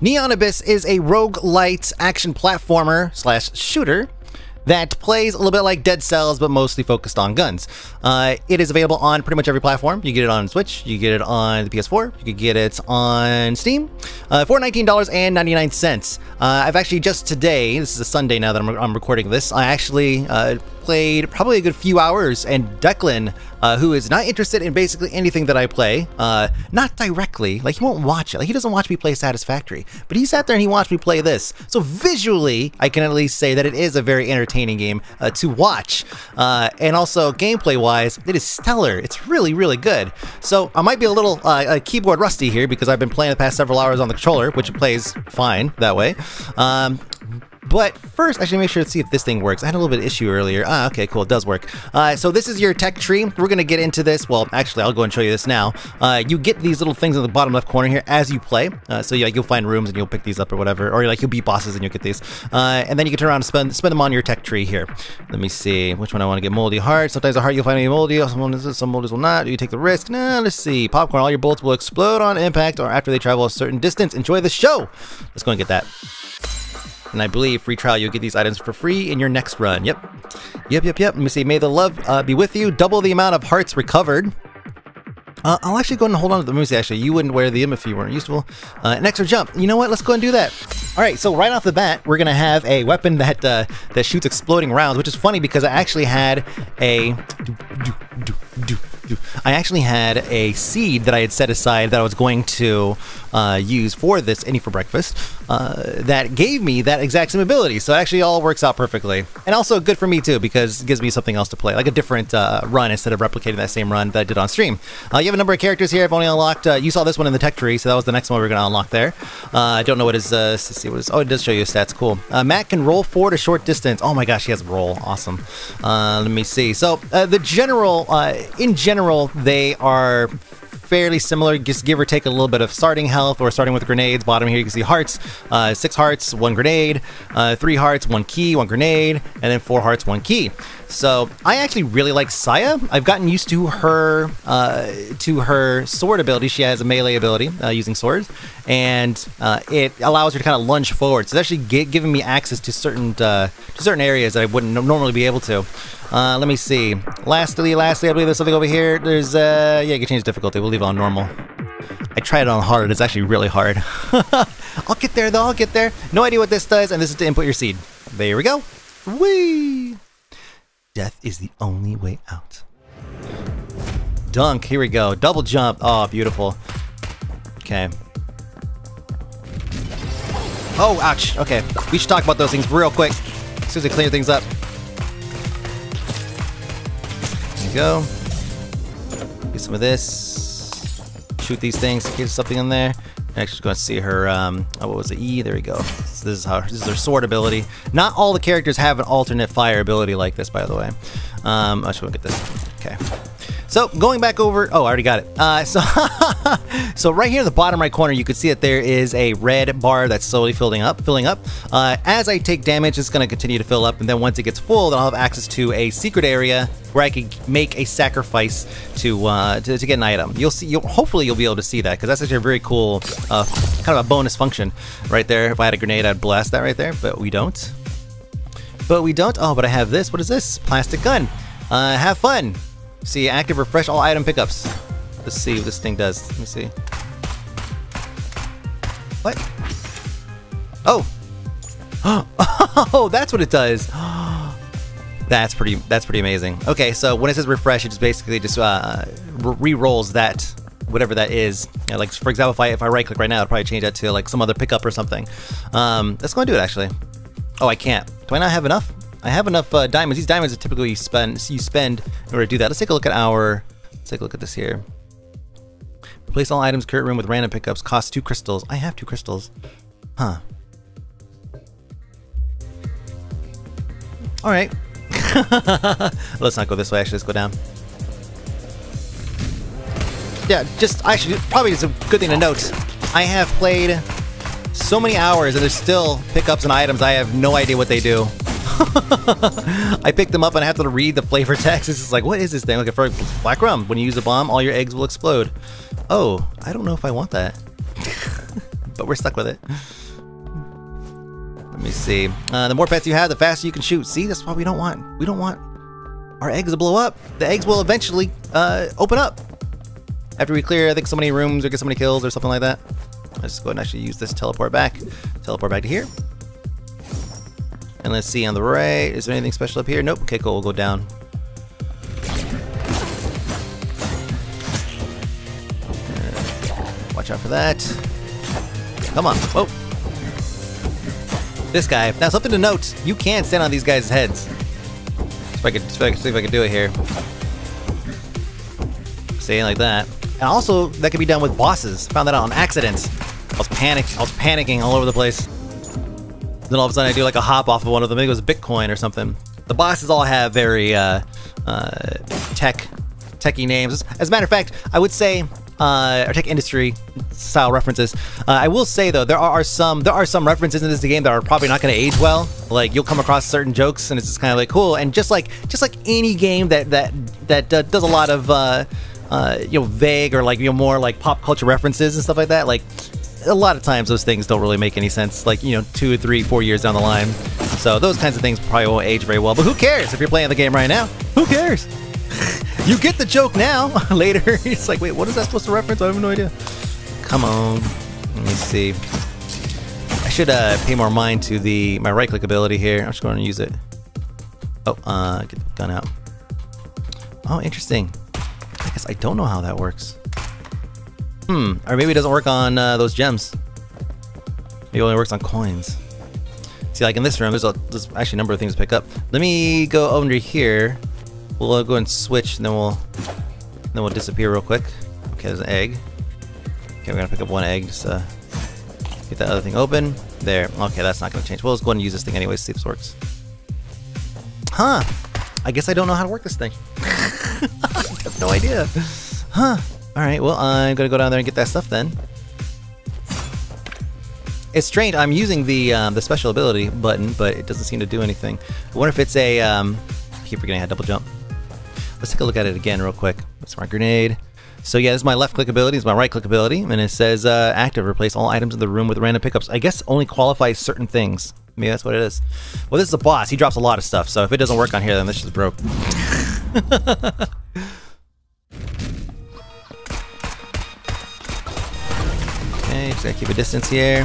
Neon Abyss is a rogue roguelite action platformer slash shooter that plays a little bit like Dead Cells, but mostly focused on guns. Uh, it is available on pretty much every platform. You get it on Switch, you get it on the PS4, you can get it on Steam uh, for $19.99. Uh, I've actually just today, this is a Sunday now that I'm, I'm recording this, I actually uh, played probably a good few hours, and Declan, uh, who is not interested in basically anything that I play, uh, not directly, like he won't watch it, like he doesn't watch me play Satisfactory, but he sat there and he watched me play this. So visually, I can at least say that it is a very entertaining game uh, to watch, uh, and also gameplay-wise, it is stellar. It's really, really good. So I might be a little uh, keyboard rusty here because I've been playing the past several hours on the controller, which plays fine that way. Um, but first, I should make sure to see if this thing works. I had a little bit of issue earlier. Ah, okay, cool, it does work. Uh, so this is your tech tree. We're gonna get into this. Well, actually, I'll go and show you this now. Uh, you get these little things in the bottom left corner here as you play. Uh, so yeah, you'll find rooms and you'll pick these up or whatever, or like you'll beat bosses and you'll get these. Uh, and then you can turn around and spend, spend them on your tech tree here. Let me see which one I want to get. Moldy heart. Sometimes a heart you'll find a moldy. Some some moldies will not. Do you take the risk? Nah, let's see. Popcorn. All your bullets will explode on impact or after they travel a certain distance. Enjoy the show. Let's go and get that. And I believe free trial, you'll get these items for free in your next run. Yep. Yep, yep, yep. Let me see. May the love uh, be with you. Double the amount of hearts recovered. Uh, I'll actually go and hold on to the moose. Actually, you wouldn't wear the M if you weren't useful. Uh, an extra jump. You know what? Let's go and do that. All right. So right off the bat, we're gonna have a weapon that uh, that shoots exploding rounds, which is funny because I actually had a. I actually had a seed that I had set aside that I was going to uh, use for this any for breakfast uh, that gave me that exact same ability. So it actually all works out perfectly. And also good for me too because it gives me something else to play, like a different uh, run instead of replicating that same run that I did on stream. Uh, have a number of characters here. I've only unlocked, uh, you saw this one in the tech tree, so that was the next one we are going to unlock there. Uh, I don't know what his, uh, let's see what is, oh, it does show you his stats, cool. Uh, Matt can roll forward a short distance. Oh my gosh, he has roll, awesome. Uh, let me see. So the general, in general, they are fairly similar, just give or take a little bit of starting health or starting with grenades. Bottom here you can see hearts, uh, six hearts, one grenade, uh, three hearts, one key, one grenade, and then four hearts, one key. So I actually really like Saya. I've gotten used to her uh, to her sword ability. She has a melee ability uh, using swords, and uh, it allows her to kind of lunge forward. So it's actually giving me access to certain uh, to certain areas that I wouldn't normally be able to. Let me see. Lastly, lastly, I believe there's something over here. There's uh, yeah, you can change difficulty. We'll leave on normal. I tried it on hard. It's actually really hard. I'll get there though. I'll get there. No idea what this does, and this is to input your seed. There we go. Whee! Death is the only way out. Dunk, here we go. Double jump. Oh, beautiful. Okay. Oh, ouch. Okay, we should talk about those things real quick. As soon as I clear things up. There you go. Get some of this. Shoot these things. Get something in there. Actually, going to see her. Um, oh, what was it? E. There we go. So this is how this is her sword ability. Not all the characters have an alternate fire ability like this, by the way. Um, I should get this. Okay. So going back over, oh, I already got it. Uh, so, so right here in the bottom right corner, you can see that there is a red bar that's slowly filling up, filling up. Uh, as I take damage, it's going to continue to fill up, and then once it gets full, then I'll have access to a secret area where I can make a sacrifice to uh, to, to, get an item. You'll see, you'll, hopefully you'll be able to see that because that's actually a very cool, uh, kind of a bonus function right there. If I had a grenade, I'd blast that right there, but we don't. But we don't. Oh, but I have this. What is this? Plastic gun. Uh, have fun. See, active refresh all item pickups. Let's see what this thing does. Let me see. What? Oh. oh, that's what it does. that's pretty. That's pretty amazing. Okay, so when it says refresh, it just basically just uh, re-rolls that whatever that is. Yeah, like for example, if I if I right click right now, I'll probably change that to like some other pickup or something. Um, let's go and do it actually. Oh, I can't. Do I not have enough? I have enough uh, diamonds. These diamonds are typically you spend you spend in order to do that. Let's take a look at our. Let's take a look at this here. Replace all items current room with random pickups. Cost two crystals. I have two crystals. Huh. All right. let's not go this way. Actually, let's go down. Yeah, just actually probably it's a good thing to note. I have played so many hours and there's still pickups and items I have no idea what they do. I picked them up and I have to read the flavor text. It's like, what is this thing? Okay, for black rum. When you use a bomb, all your eggs will explode. Oh, I don't know if I want that. but we're stuck with it. Let me see. Uh, the more pets you have, the faster you can shoot. See, that's what we don't want. We don't want our eggs to blow up. The eggs will eventually uh, open up. After we clear, I think so many rooms or get so many kills or something like that. Let's go ahead and actually use this teleport back. Teleport back to here. And let's see on the right, is there anything special up here? Nope. Okay, cool. We'll go down. Uh, watch out for that. Come on. Whoa. This guy. Now, something to note. You can stand on these guys' heads. If I could, if I could see if I could do it here. Staying like that. And also, that can be done with bosses. Found that out on accident. I was panic. I was panicking all over the place. Then all of a sudden, I do like a hop off of one of them. I think it was Bitcoin or something. The bosses all have very uh, uh, tech, techy names. As a matter of fact, I would say uh, or tech industry style references. Uh, I will say though, there are some there are some references in this game that are probably not going to age well. Like you'll come across certain jokes, and it's just kind of like cool. And just like just like any game that that that uh, does a lot of uh, uh, you know vague or like you know more like pop culture references and stuff like that, like a lot of times those things don't really make any sense like you know two three four years down the line. So those kinds of things probably won't age very well. But who cares if you're playing the game right now? Who cares? You get the joke now later. It's like wait what is that supposed to reference? I have no idea. Come on. Let me see. I should uh, pay more mind to the my right click ability here. I'm just going to use it. Oh uh get the gun out. Oh interesting. I guess i don't know how that works Hmm, or maybe it doesn't work on uh, those gems. Maybe it only works on coins. See, like in this room, there's, a, there's actually a number of things to pick up. Let me go under here. We'll go and switch, and then we'll then we'll disappear real quick. Okay, there's an egg. Okay, we're gonna pick up one egg. Just uh, get that other thing open. There. Okay, that's not gonna change. Well, let's go ahead and use this thing anyway. See if this works. Huh? I guess I don't know how to work this thing. I have no idea. Huh? Alright, well, I'm gonna go down there and get that stuff then. It's strange, I'm using the um, the special ability button, but it doesn't seem to do anything. I wonder if it's a... Um, I keep forgetting I had double jump. Let's take a look at it again real quick. That's my grenade. So yeah, this is my left click ability, this is my right click ability, and it says uh, active, replace all items in the room with random pickups. I guess only qualifies certain things. Maybe that's what it is. Well, this is a boss. He drops a lot of stuff, so if it doesn't work on here, then this is broke. Okay, just gotta keep a distance here.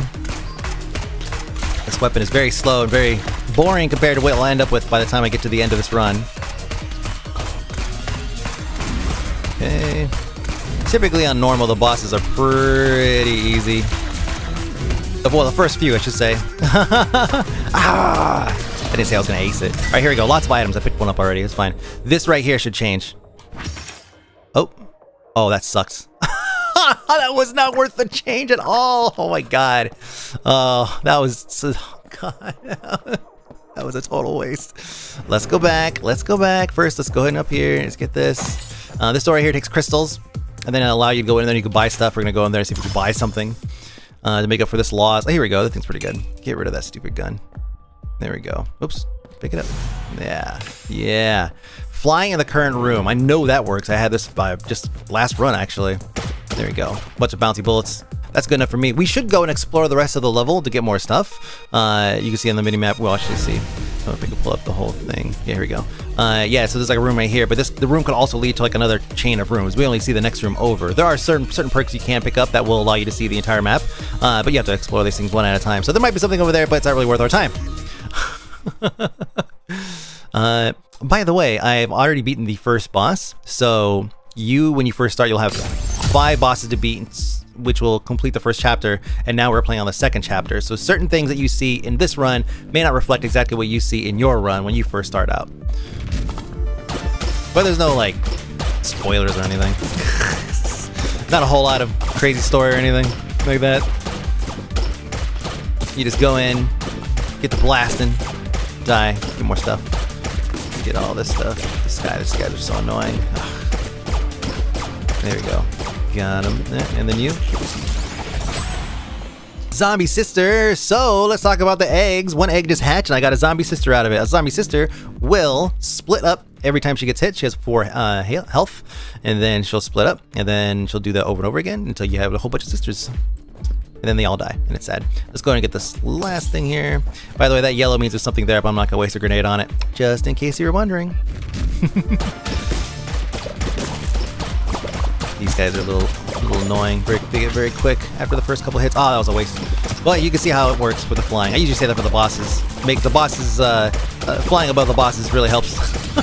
This weapon is very slow and very boring compared to what I'll end up with by the time I get to the end of this run. Okay. Typically on normal, the bosses are pretty easy. Well, the first few, I should say. ah! I didn't say I was gonna ace it. Alright, here we go. Lots of items. I picked one up already. It's fine. This right here should change. Oh. Oh, that sucks. that was not worth the change at all. Oh my god. Oh, that was oh god. that was a total waste. Let's go back. Let's go back. First, let's go ahead and up here. Let's get this. Uh, this door right here takes crystals, and then it'll allow you to go in there. And you can buy stuff. We're gonna go in there and see if we can buy something uh, to make up for this loss. Oh, here we go. That thing's pretty good. Get rid of that stupid gun. There we go. Oops. Pick it up. Yeah. Yeah. Flying in the current room. I know that works. I had this by just last run, actually. There we go. Bunch of bouncy bullets. That's good enough for me. We should go and explore the rest of the level to get more stuff. Uh, you can see on the mini-map. we'll actually see. I don't know if we can pull up the whole thing. Yeah, here we go. Uh, yeah, so there's like a room right here, but this the room could also lead to like another chain of rooms. We only see the next room over. There are certain certain perks you can pick up that will allow you to see the entire map, uh, but you have to explore these things one at a time. So there might be something over there, but it's not really worth our time. uh, by the way, I've already beaten the first boss, so you, when you first start, you'll have five bosses to beat, which will complete the first chapter, and now we're playing on the second chapter. So certain things that you see in this run may not reflect exactly what you see in your run when you first start out. But there's no, like, spoilers or anything. not a whole lot of crazy story or anything like that. You just go in, get the blasting, die, get more stuff. Get all this stuff. This guy, this guys so annoying. Ugh. There we go. Got him. And then you. zombie sister. So let's talk about the eggs. One egg just hatched and I got a zombie sister out of it. A zombie sister will split up every time she gets hit. She has four uh, health and then she'll split up and then she'll do that over and over again until you have a whole bunch of sisters. And then they all die, and it's sad. Let's go and get this last thing here. By the way, that yellow means there's something there, but I'm not gonna waste a grenade on it, just in case you were wondering. These guys are a little, a little annoying. Very, they get very quick after the first couple hits. Oh, that was a waste. Well, you can see how it works with the flying. I usually say that for the bosses. Make the bosses, uh, uh, flying above the bosses really helps.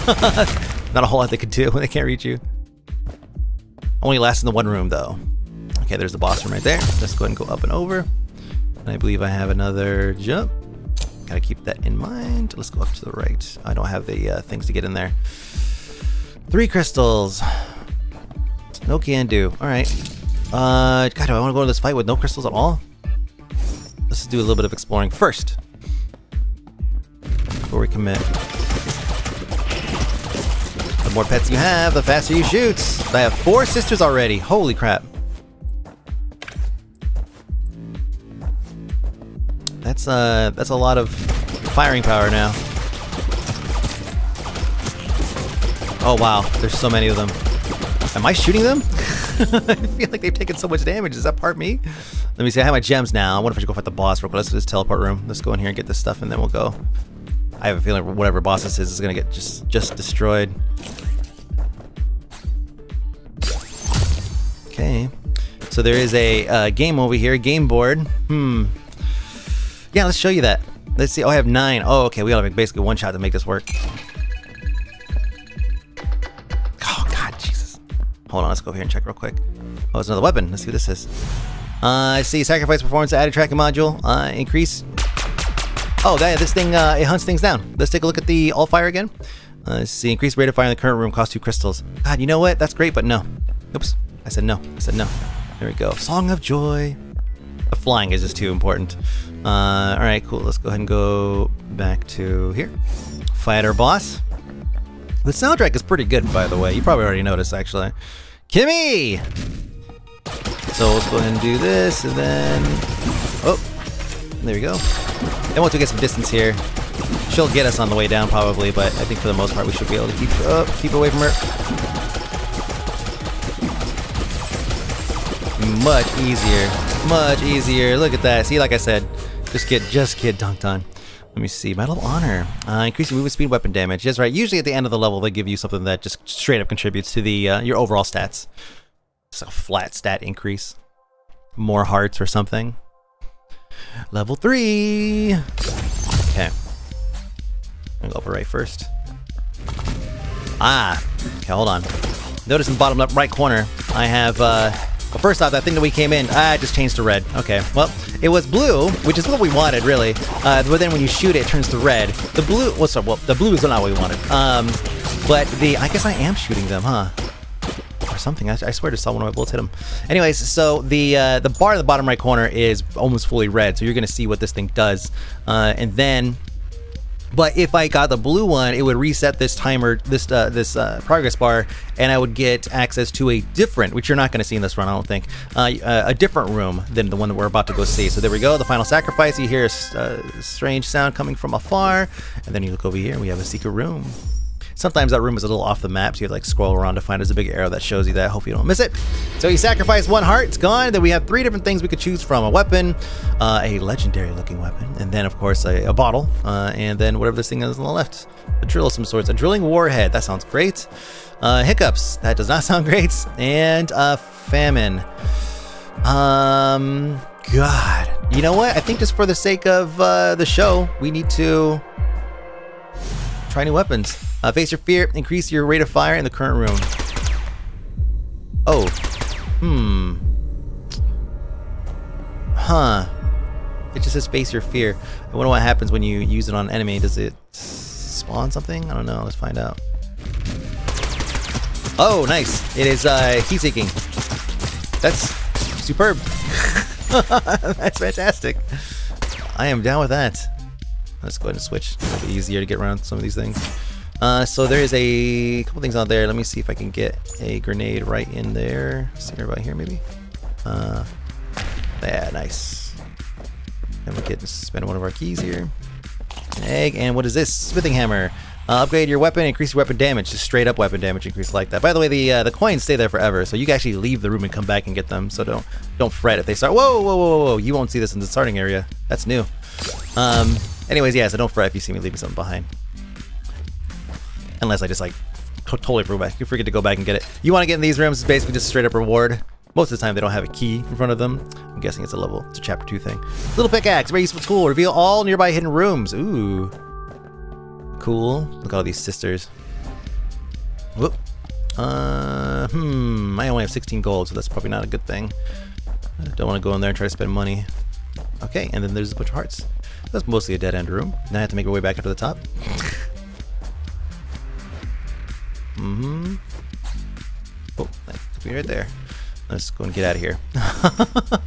Not a whole lot they can do when they can't reach you. Only lasts in the one room, though. Okay, there's the boss room right there. Let's go ahead and go up and over. And I believe I have another jump. Gotta keep that in mind. Let's go up to the right. I don't have the uh, things to get in there. Three crystals. No can do. Alright. Uh, God, do I want to go into this fight with no crystals at all? Let's do a little bit of exploring first. Before we commit. The more pets you have, the faster you shoot. I have four sisters already. Holy crap. That's uh that's a lot of firing power now. Oh wow, there's so many of them. Am I shooting them? I feel like they've taken so much damage. Is that part me? Let me see. I have my gems now. I wonder if I should go fight the boss real quick. Let's this teleport room. Let's go in here and get this stuff, and then we'll go. I have a feeling whatever boss this is is gonna get just just destroyed. Okay. So there is a uh, game over here, game board. Hmm. Yeah, let's show you that. Let's see. Oh, I have nine. Oh, okay. We gotta make basically one shot to make this work. Oh, God, Jesus. Hold on, let's go here and check real quick. Oh, it's another weapon. Let's see what this is. Uh, I see sacrifice performance added tracking module. Uh, increase. Oh, that this thing uh, it hunts things down. Let's take a look at the all fire again. Uh, let's see, increased rate of fire in the current room costs two crystals. God, you know what? That's great, but no. Oops, I said no. I said no. There we go. Song of Joy. The flying is just too important. Uh, all right, cool. Let's go ahead and go back to here. Fight our boss. The soundtrack is pretty good, by the way. You probably already noticed, actually. Kimmy! So let's go ahead and do this, and then... Oh, there we go. And once we get some distance here, she'll get us on the way down, probably, but I think for the most part we should be able to keep, oh, keep away from her. Much easier. Much easier. Look at that. See, like I said, just get, just get dunked on. Let me see. Medal of Honor. Uh, increasing movement speed, weapon damage. Yes, right. Usually at the end of the level, they give you something that just straight up contributes to the uh, your overall stats. It's a flat stat increase. More hearts or something. Level 3! Okay. I'm go for right first. Ah! Okay, hold on. Notice in the bottom left right corner, I have uh, well, first off, that thing that we came in, ah, just changed to red. Okay, well, it was blue, which is what we wanted, really. Uh, but then when you shoot it, it turns to red. The blue, what's up? Well, the blue is not what we wanted. Um, but the, I guess I am shooting them, huh? Or something. I, I swear to saw one of my bullets hit them. Anyways, so the uh, the bar in the bottom right corner is almost fully red, so you're gonna see what this thing does. Uh, and then but if I got the blue one, it would reset this timer, this uh, this uh, progress bar, and I would get access to a different, which you're not going to see in this run, I don't think, uh, uh, a different room than the one that we're about to go see. So there we go, the final sacrifice. You hear a uh, strange sound coming from afar, and then you look over here, we have a secret room. Sometimes that room is a little off the map, so you have to like scroll around to find there's a big arrow that shows you that. Hope you don't miss it. So you sacrifice one heart, it's gone. Then we have three different things we could choose from. A weapon, uh, a legendary looking weapon, and then of course a, a bottle, uh, and then whatever this thing is on the left. A drill of some sorts. A drilling warhead, that sounds great. Uh, hiccups, that does not sound great. And uh, famine. Um, God. You know what? I think just for the sake of uh, the show, we need to try new weapons. Uh, face your fear, increase your rate of fire in the current room. Oh. Hmm. Huh. It just says face your fear. I wonder what happens when you use it on an enemy. Does it spawn something? I don't know. Let's find out. Oh, nice. It is uh, heat seeking. That's superb. That's fantastic. I am down with that. Let's go ahead and switch. It'll be easier to get around some of these things. Uh, so there is a couple things out there. Let me see if I can get a grenade right in there. Right about here, maybe. Uh, yeah, nice. And we to spend one of our keys here. Egg, and what is this? Smithing hammer. Uh, upgrade your weapon, increase your weapon damage. Just straight up weapon damage increase like that. By the way, the uh, the coins stay there forever, so you can actually leave the room and come back and get them. So don't don't fret if they start. Whoa, whoa, whoa, whoa! You won't see this in the starting area. That's new. Um. Anyways, yeah. So don't fret if you see me leaving something behind. Unless I just like totally forget, to go back and get it. You want to get in these rooms? It's basically just straight up reward. Most of the time they don't have a key in front of them. I'm guessing it's a level, it's a chapter 2 thing. Little pickaxe, very useful tool. Reveal all nearby hidden rooms. Ooh. Cool. Look at all these sisters. Whoop. Uh, hmm. I only have 16 gold, so that's probably not a good thing. I don't want to go in there and try to spend money. Okay, and then there's a bunch of hearts. That's mostly a dead end room. Now I have to make my way back up to the top. mm-hmm. Oh, that right there. Let's go and get out of here.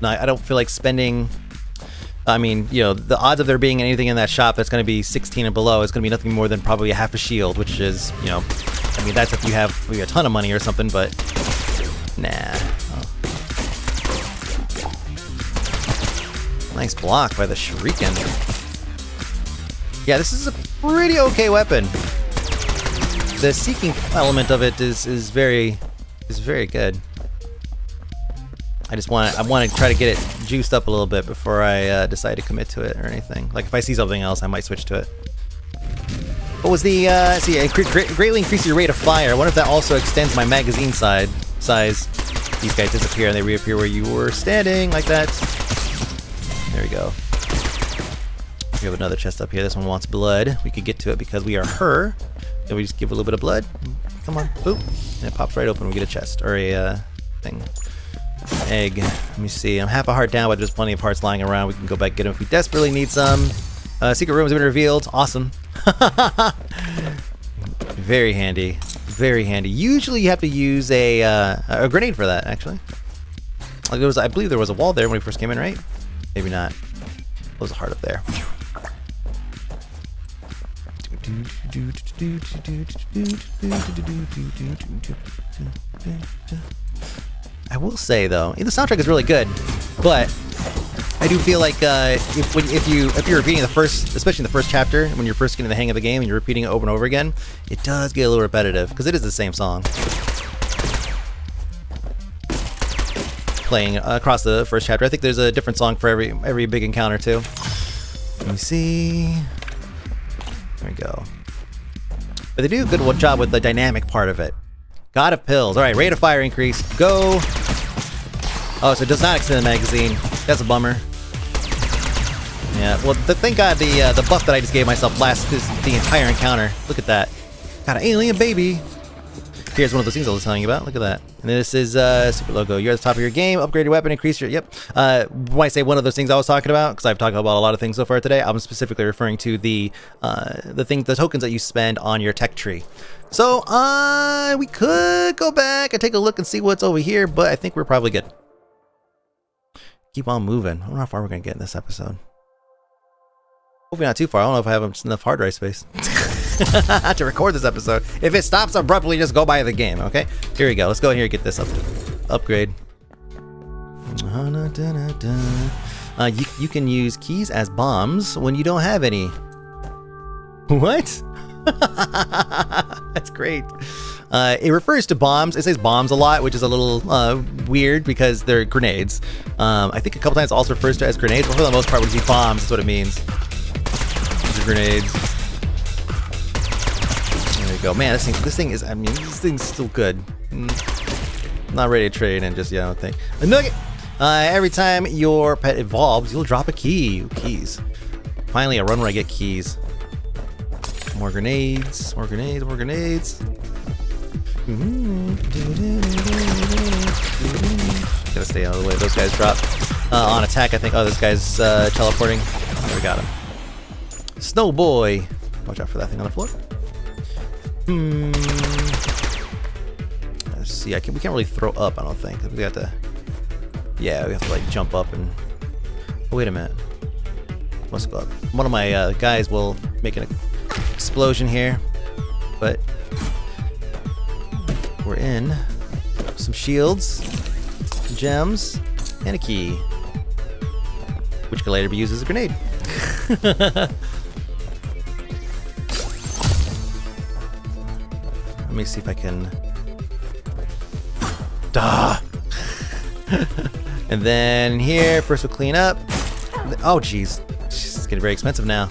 no, I don't feel like spending I mean, you know, the odds of there being anything in that shop that's going to be 16 and below is going to be nothing more than probably a half a shield, which is, you know, I mean, that's if you have maybe a ton of money or something, but nah. Oh. Nice block by the Shuriken. Yeah, this is a pretty okay weapon. The seeking element of it is is very is very good. I just want I want to try to get it juiced up a little bit before I uh, decide to commit to it or anything. Like if I see something else, I might switch to it. What was the, uh, see, greatly increase your rate of fire. I wonder if that also extends my magazine side size. These guys disappear and they reappear where you were standing, like that. There we go. We have another chest up here. This one wants blood. We could get to it because we are her. Then we just give a little bit of blood. Come on, boop. And it pops right open. We get a chest, or a uh, thing egg. Let me see. I'm half a heart down, but there's plenty of hearts lying around. We can go back get them if we desperately need some. Uh, secret rooms have been revealed. Awesome. Very handy. Very handy. Usually you have to use a, uh, a grenade for that, actually. Like there was, I believe there was a wall there when we first came in, right? Maybe not. There was a heart up there. I will say though, the soundtrack is really good, but I do feel like uh, if, when, if you if you're repeating the first, especially the first chapter, when you're first getting the hang of the game and you're repeating it over and over again, it does get a little repetitive because it is the same song. Playing across the first chapter, I think there's a different song for every every big encounter too. Let me see. There we go. But they do a good job with the dynamic part of it. God of Pills. Alright, rate of fire increase. Go! Oh, so it does not extend the magazine. That's a bummer. Yeah, well, the, thank God the uh, the buff that I just gave myself lasts the entire encounter. Look at that. Got an alien baby! Here's one of those things I was telling you about. Look at that. And this is uh, super logo. You're at the top of your game. Upgrade your weapon. Increase your. Yep. Uh, when I say one of those things I was talking about, because I've talked about a lot of things so far today, I'm specifically referring to the uh, the things, the tokens that you spend on your tech tree. So, uh, we could go back and take a look and see what's over here, but I think we're probably good. Keep on moving. I don't know how far we're going to get in this episode. Hopefully not too far. I don't know if I have enough hard drive space to record this episode. If it stops abruptly, just go buy the game, okay? Here we go. Let's go in here and get this up upgrade. Uh, you, you can use keys as bombs when you don't have any. What? That's great. Uh, it refers to bombs. It says bombs a lot, which is a little uh, weird because they're grenades. Um, I think a couple times it also refers to as grenades, but for the most part, when you see bombs, that's what it means. These are grenades. Go. Man, this thing, this thing is, I mean, this thing's still good. Mm, not ready to trade and just, yeah, I don't think. A nugget! Uh, every time your pet evolves, you'll drop a key. Keys. Finally, a run where I get keys. More grenades, more grenades, more grenades. Gotta stay out of the way. Those guys drop uh, on attack. I think. Oh, this guy's uh, teleporting. There we got him. Snow boy. Watch out for that thing on the floor. Hmm. Let's see. I can. We can't really throw up. I don't think. We have to. Yeah, we have to like jump up and. Oh, wait a minute. Let's go up. One of my uh, guys will make an explosion here, but we're in. Some shields, gems, and a key. which can later be used as a grenade. Let me see if I can. Duh. and then here, first we'll clean up. Oh, jeez. It's getting very expensive now.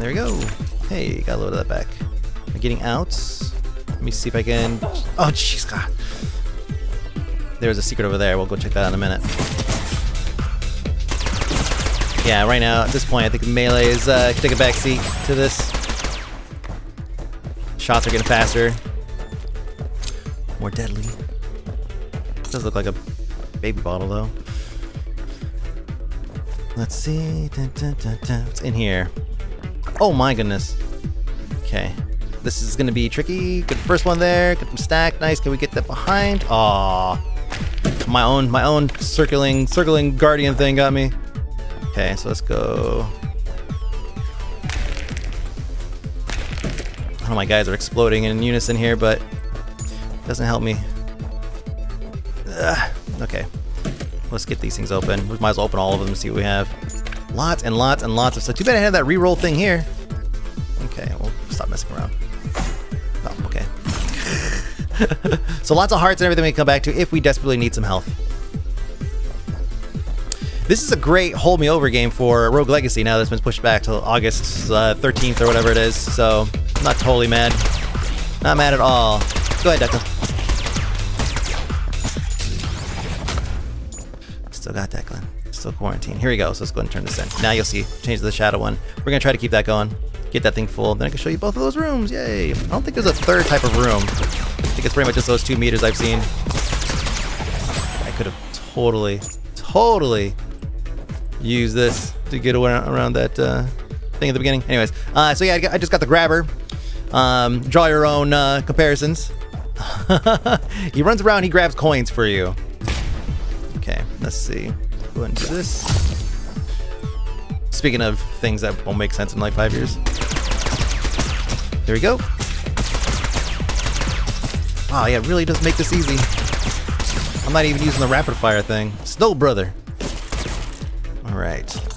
There we go. Hey, got a little of that back. Am getting out? Let me see if I can... Oh, jeez, God. There's a secret over there. We'll go check that out in a minute. Yeah, right now, at this point, I think melee is uh, take a back seat to this. Shots are getting faster. More deadly. Does look like a baby bottle, though. Let's see. Dun, dun, dun, What's in here? Oh my goodness. Okay. This is gonna be tricky. Good first one there. Get them stacked. Nice. Can we get that behind? Aw. My own my own circling circling guardian thing got me. Okay, so let's go. Oh, my guys are exploding in unison here, but doesn't help me. Ugh. Okay, let's get these things open. We might as well open all of them and see what we have. Lots and lots and lots of stuff. Too bad I had that re-roll thing here. Okay, we'll stop messing around. Oh, okay. so lots of hearts and everything we can come back to if we desperately need some health. This is a great hold me over game for Rogue Legacy now that's been pushed back to August uh, 13th or whatever it is, so I'm not totally mad. Not mad at all. Go ahead, Declan. Still got Declan. Still quarantine. Here we go. So let's go and turn this in. Now you'll see. Change to the shadow one. We're going to try to keep that going. Get that thing full. Then I can show you both of those rooms. Yay. I don't think there's a third type of room. I think it's pretty much just those two meters I've seen. I could have totally, totally use this to get around that uh, thing at the beginning. Anyways, uh, so yeah, I just got the grabber. Um, draw your own uh, comparisons. he runs around, he grabs coins for you. Okay, let's see. Go into this. Speaking of things that won't make sense in like five years. There we go. Oh yeah, it really does make this easy. I'm not even using the rapid fire thing. Snow brother. Alright.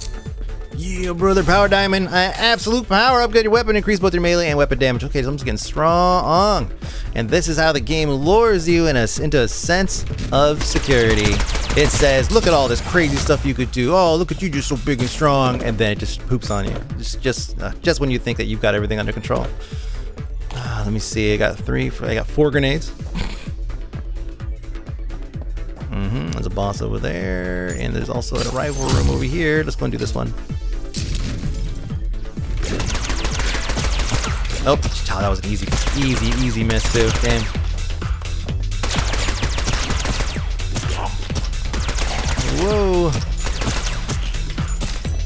Yeah, brother, power diamond. Uh, absolute power. Upgrade your weapon, increase both your melee and weapon damage. Okay, so I'm just getting strong. And this is how the game lures you in a, into a sense of security. It says, look at all this crazy stuff you could do. Oh, look at you, just so big and strong. And then it just poops on you. Just, just, uh, just when you think that you've got everything under control. Uh, let me see. I got three. I got four grenades. Mm-hmm. There's a boss over there, and there's also a rival room over here. Let's go and do this one. Oh, that was an easy, easy, easy miss too. Damn. Whoa.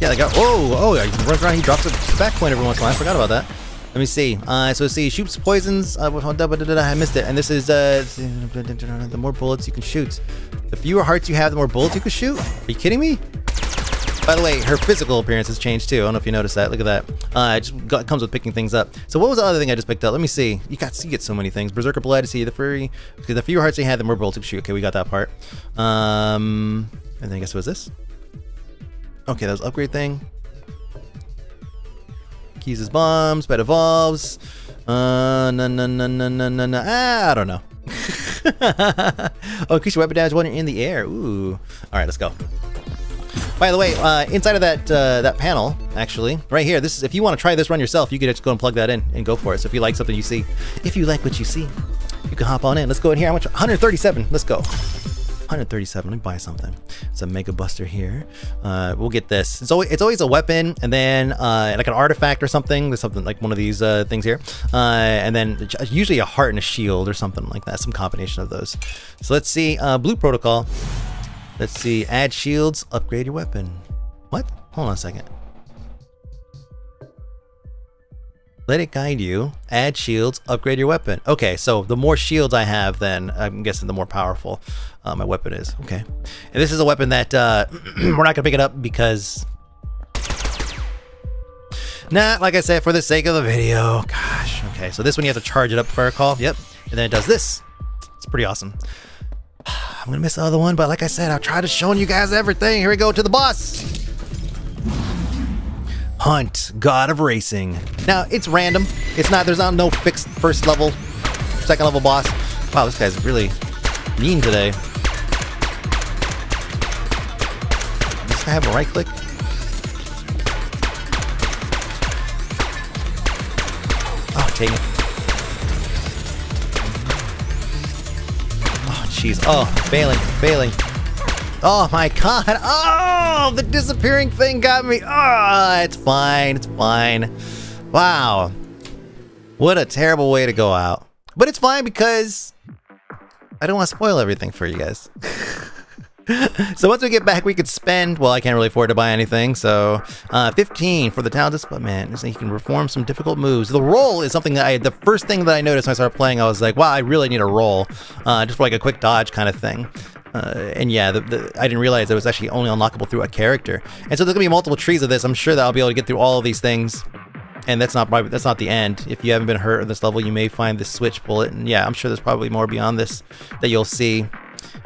Yeah, they got. Whoa! Oh, he runs around. He drops a back point every once in a while. I forgot about that. Let me see. Uh, so see, shoots poisons. Uh, I missed it. And this is uh, the more bullets you can shoot. The fewer hearts you have, the more bullets you can shoot. Are you kidding me? By the way, her physical appearance has changed too. I don't know if you noticed that. Look at that. Uh, it just got, comes with picking things up. So what was the other thing I just picked up? Let me see. You got you get so many things. Berserker blood. See the furry. Okay, the fewer hearts you have, the more bullets you shoot. Okay, we got that part. Um, and then I guess it was this. Okay, that was upgrade thing. Keys as bombs, bed evolves. Uh, no, no, no, no, no, no, no. Ah, I don't know. oh, increase your weapon damage when you're in the air. Ooh. All right, let's go. By the way, uh, inside of that uh, that panel, actually, right here, this is if you want to try this run yourself, you can just go and plug that in and go for it. So if you like something you see, if you like what you see, you can hop on in. Let's go in here. How much? 137. Let's go. 137. Let me buy something. It's a Mega Buster here. Uh, we'll get this. It's always, it's always a weapon and then uh, like an artifact or something. There's something like one of these uh, things here. Uh, and then usually a heart and a shield or something like that. Some combination of those. So let's see. Uh, Blue Protocol. Let's see. Add shields. Upgrade your weapon. What? Hold on a second. Let it guide you. Add shields. Upgrade your weapon. Okay, so the more shields I have, then I'm guessing the more powerful uh, my weapon is. Okay. And this is a weapon that uh, we're not going to pick it up because... Nah, like I said, for the sake of the video. Gosh, okay. So this one you have to charge it up for a call. Yep. And then it does this. It's pretty awesome. I'm gonna miss the other one, but like I said, I'll try to show you guys everything. Here we go to the boss. Hunt, God of Racing. Now, it's random. It's not, there's not no fixed first level, second level boss. Wow, this guy's really mean today. Does guy have a right click? Oh, take it. Oh, failing, failing. Oh my god. Oh, the disappearing thing got me. Oh, it's fine. It's fine. Wow. What a terrible way to go out. But it's fine because I don't want to spoil everything for you guys. so once we get back, we could spend, well, I can't really afford to buy anything, so uh, 15 for the talent display, man, you can perform some difficult moves. The roll is something that I, the first thing that I noticed when I started playing, I was like, wow, I really need a roll, uh, just for like a quick dodge kind of thing. Uh, and yeah, the, the, I didn't realize it was actually only unlockable through a character. And so there's gonna be multiple trees of this. I'm sure that I'll be able to get through all of these things. And that's not probably that's not the end. If you haven't been hurt at this level, you may find the switch bullet. And yeah, I'm sure there's probably more beyond this that you'll see.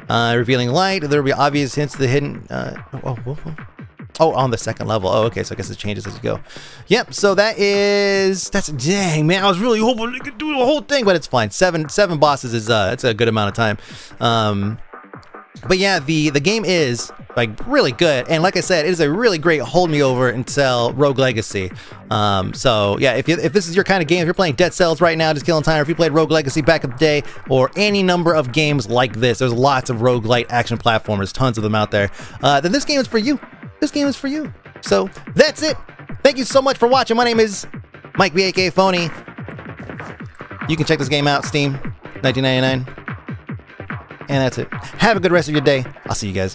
Uh, revealing light. There will be obvious hints to the hidden. Uh, oh, oh, oh. on the second level. Oh, okay. So I guess it changes as you go. Yep. So that is that's dang man. I was really hoping we could do the whole thing, but it's fine. Seven seven bosses is uh, it's a good amount of time. Um, but yeah, the the game is like really good, and like I said, it is a really great hold me over until Rogue Legacy. Um, so yeah, if you, if this is your kind of game, if you're playing Dead Cells right now, just killing time, or if you played Rogue Legacy back in the day, or any number of games like this, there's lots of rogue roguelite action platformers, tons of them out there. Uh, then this game is for you. This game is for you. So that's it. Thank you so much for watching. My name is Mike B aka Fony. You can check this game out, Steam, 1999. And that's it. Have a good rest of your day. I'll see you guys.